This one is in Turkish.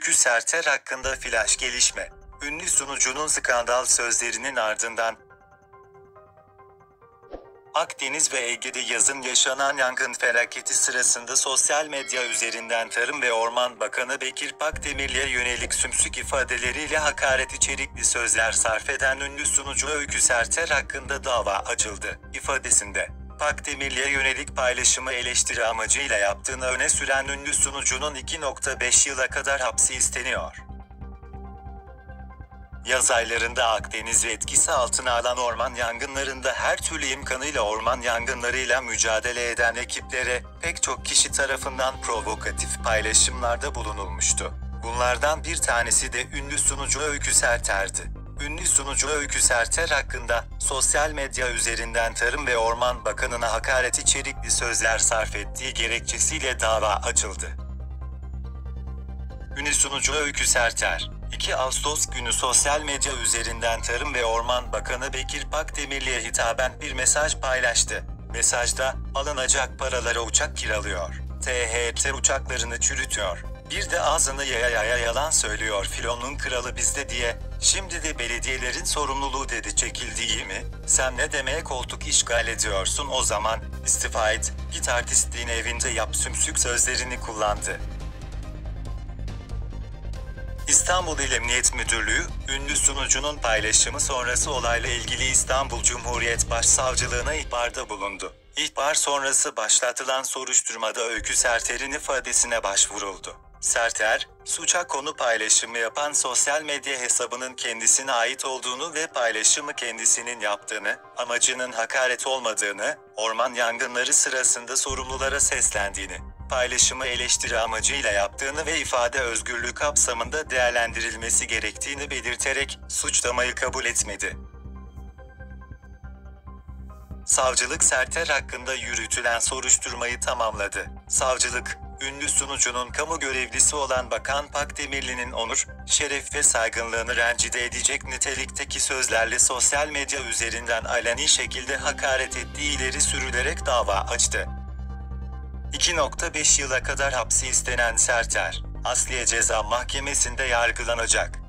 Öykü Serter hakkında flash gelişme. Ünlü sunucunun skandal sözlerinin ardından Akdeniz ve Ege'de yazın yaşanan yangın felaketi sırasında sosyal medya üzerinden Tarım ve Orman Bakanı Bekir Pakdemirli'ye yönelik sümsük ifadeleriyle hakaret içerikli sözler sarf eden ünlü sunucu Öykü Serter hakkında dava açıldı. İfadesinde Pakdemirli'ye yönelik paylaşımı eleştiri amacıyla yaptığını öne süren ünlü sunucunun 2.5 yıla kadar hapsi isteniyor. Yaz aylarında Akdeniz'i etkisi altına alan orman yangınlarında her türlü imkanıyla orman yangınlarıyla mücadele eden ekiplere pek çok kişi tarafından provokatif paylaşımlarda bulunulmuştu. Bunlardan bir tanesi de ünlü sunucu Öykü Serter'di. Ünlü sunucu Öykü Serter hakkında sosyal medya üzerinden Tarım ve Orman Bakanı'na hakaret içerikli sözler sarf ettiği gerekçesiyle dava açıldı. Ünlü sunucu Öykü Serter, 2 Ağustos günü sosyal medya üzerinden Tarım ve Orman Bakanı Bekir Pakdemirli'ye hitaben bir mesaj paylaştı. Mesajda, alınacak paralara uçak kiralıyor. THT uçaklarını çürütüyor. Bir de ağzını yaya yaya yalan söylüyor filonun kralı bizde diye. Şimdi de belediyelerin sorumluluğu dedi çekildiği mi? Sen ne demeye koltuk işgal ediyorsun o zaman? İstifa et, git artistliğin evinde yap sümsük sözlerini kullandı. İstanbul İl Emniyet Müdürlüğü, ünlü sunucunun paylaşımı sonrası olayla ilgili İstanbul Cumhuriyet Başsavcılığına ihbarda bulundu. İhbar sonrası başlatılan soruşturmada Öykü Serter'in ifadesine başvuruldu. Serter, suça konu paylaşımı yapan sosyal medya hesabının kendisine ait olduğunu ve paylaşımı kendisinin yaptığını, amacının hakaret olmadığını, orman yangınları sırasında sorumlulara seslendiğini, paylaşımı eleştiri amacıyla yaptığını ve ifade özgürlüğü kapsamında değerlendirilmesi gerektiğini belirterek suçlamayı kabul etmedi. Savcılık Serter hakkında yürütülen soruşturmayı tamamladı. Savcılık, ünlü sunucunun kamu görevlisi olan Bakan Pakdemirli'nin onur, şeref ve saygınlığını rencide edecek nitelikteki sözlerle sosyal medya üzerinden aleni şekilde hakaret ettiği ileri sürülerek dava açtı. 2.5 yıla kadar hapsi istenen Serter, Asliye Ceza Mahkemesi'nde yargılanacak.